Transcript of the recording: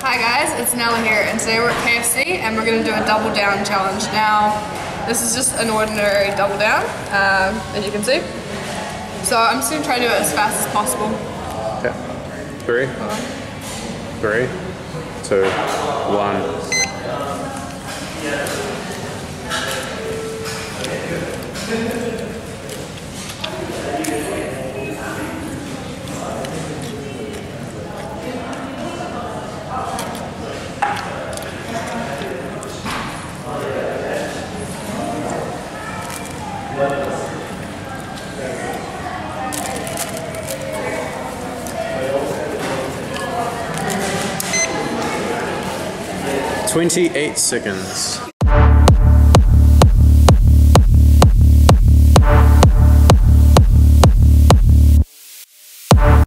Hi guys, it's Nela here, and today we're at KFC and we're going to do a double down challenge. Now, this is just an ordinary double down, um, as you can see. So I'm just going to try to do it as fast as possible. Okay. Three, three, two, one. Twenty-eight seconds.